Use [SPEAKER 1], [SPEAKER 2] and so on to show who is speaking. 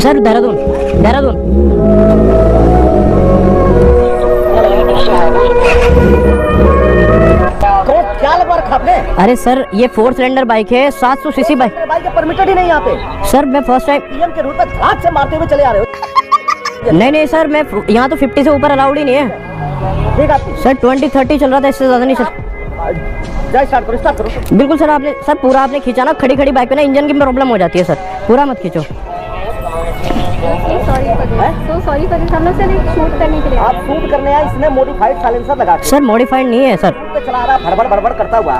[SPEAKER 1] Sir Dehradun Dehradun
[SPEAKER 2] तो
[SPEAKER 1] अरे sir ये फोर सिलेंडर बाइक है सात सौ सीसी बाइक।
[SPEAKER 2] बाइक के परमिटेड ही नहीं यहाँ पे।
[SPEAKER 1] सर मैं फ़र्स्ट टाइम
[SPEAKER 2] पीएम के रूट पे हाथ से मारते हुए चले आ रहे हो।
[SPEAKER 1] नहीं नहीं सर मैं यहाँ तो फिफ्टी से ऊपर अलाउड ही नहीं है।
[SPEAKER 2] ठीक है
[SPEAKER 1] सर ट्वेंटी थर्टी चल रहा था इससे ज़्यादा नहीं सर। बिल्कुल सर आपने सर पूरा आपने खींचा ना खड़ी खड़ी बाइक पे ना इंजन की प्रॉब्लम हो जाती है सर। पूरा मत खींचो।
[SPEAKER 2] आप शूट करने आए इसने मॉडिफाइड साइलेंसर लगा
[SPEAKER 1] सर मॉडिफाइड नहीं है सर।
[SPEAKER 2] चला रहा भड़बड़ भड़बड़ करता हुआ।